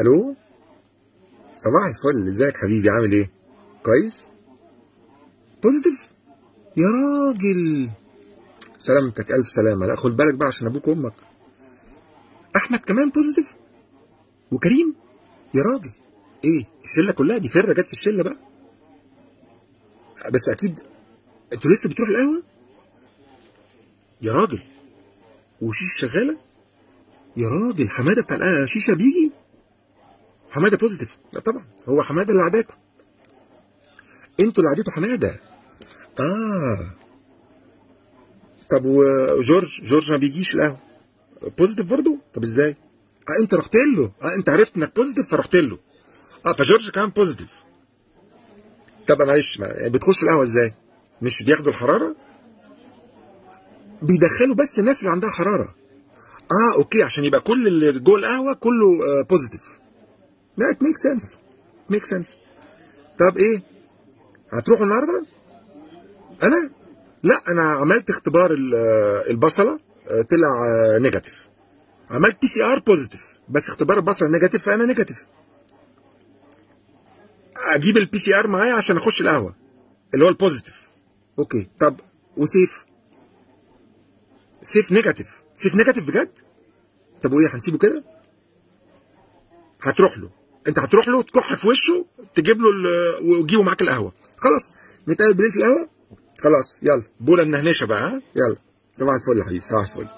ألو؟ صباح الفل إزيك حبيبي؟ عامل إيه؟ كويس؟ positive يا راجل! سلامتك ألف سلامة. لا خد بالك بقى عشان أبوك وأمك. أحمد كمان positive وكريم؟ يا راجل! إيه الشلة كلها دي فرة جت في الشلة بقى؟ بس أكيد أنتوا لسه بتروحوا القهوة؟ يا راجل! وشيش شغالة؟ يا راجل حمادة بتاع الشيشه بيجي؟ حمادة positive لا طبعا. هو حمادة اللي عداكم أنتوا اللي عديتوا حمادة. آه. طب وجورج جورج ما بيجيش القهوة. positive برضه؟ طب إزاي؟ آه انت رحت له. آه انت عرفت انك positive فرحت له. آه فجورج كمان positive طب معلش بتخشوا القهوة إزاي؟ مش بياخدوا الحرارة؟ بيدخلوا بس الناس اللي عندها حرارة. آه okay عشان يبقى كل اللي جوه القهوة كله positive لا it makes sense makes sense طب إيه؟ هتروحوا النهارده؟ أنا؟ لا أنا عملت اختبار آه، البصلة آه، طلع negative عملت PCR positive بس اختبار البصلة negative فأنا negative أجيب ال PCR معايا عشان أخش القهوة اللي هو ال positive okay طب وسيف؟ سيف negative سيف negative بجد؟ طب وإيه هنسيبه كده؟ هتروح له. انت هتروح له تكح في وشه تجيب له وتجيبه معاك القهوة. خلاص نتقابل بالليل في القهوة؟ خلاص يلا. بولا النهنشه بقى ها؟ يلا. صباح الفل يا حبيبي صباح الفل.